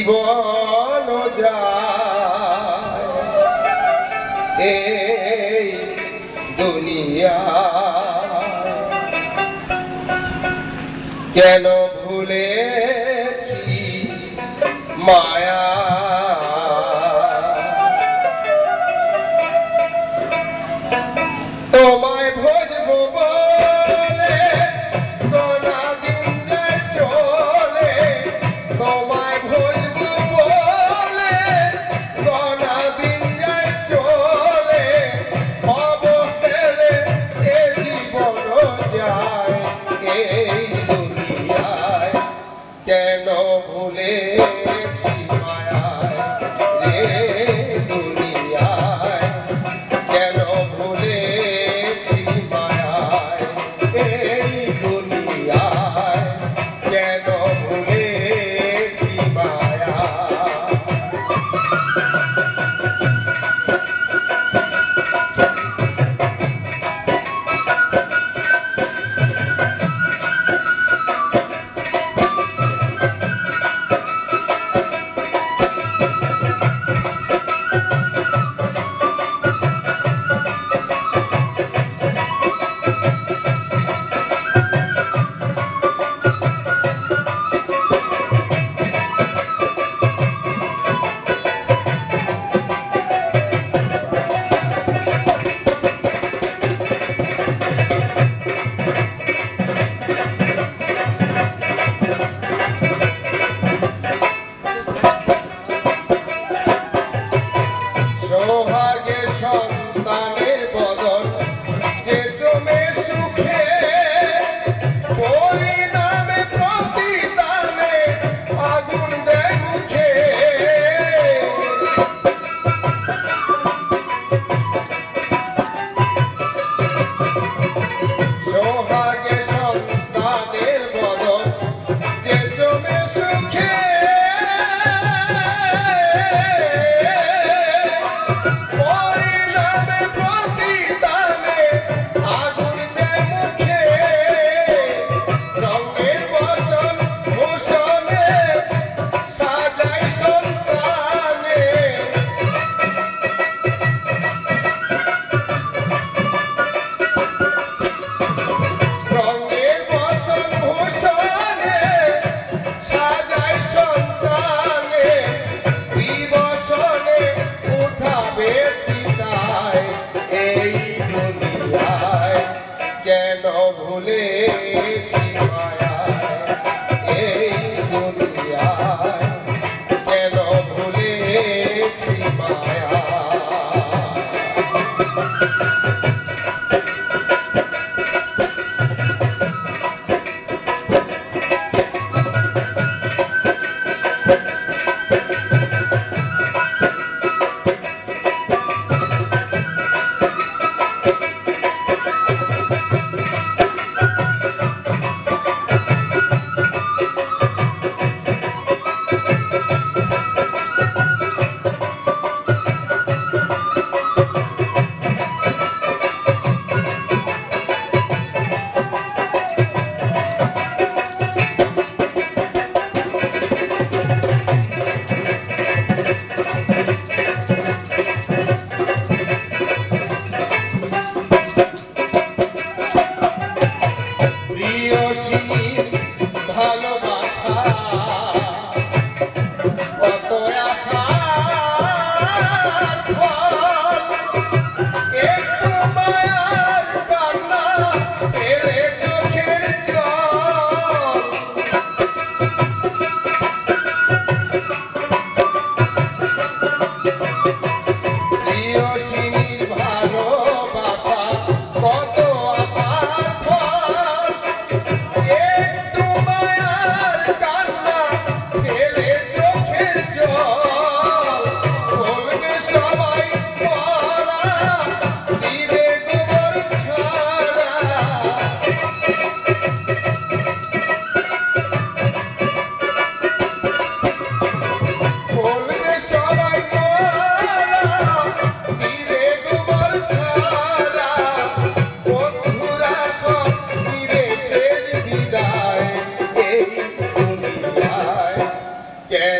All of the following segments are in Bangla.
জীবন যায় এই দুনিয়া। কেন ভুলেছি মায়া কেন ভুলেছি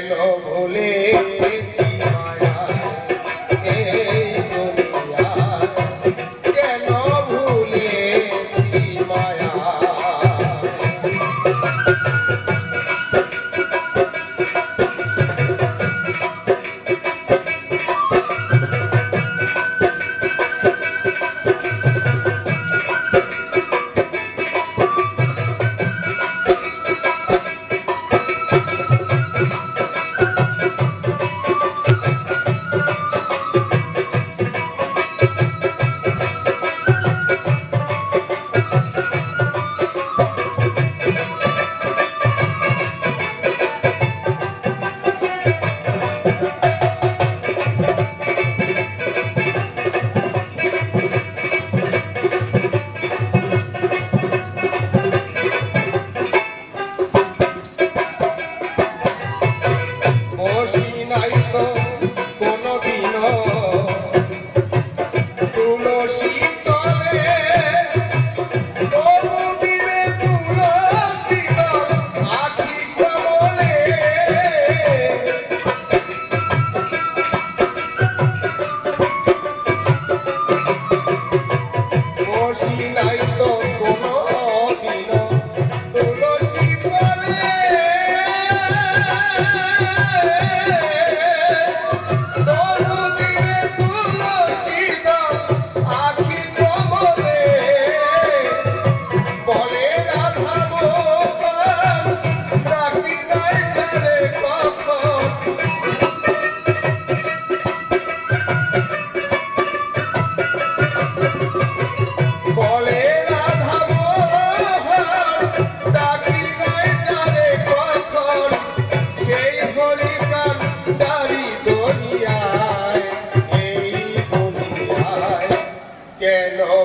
কেন ভুলে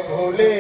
ভুলে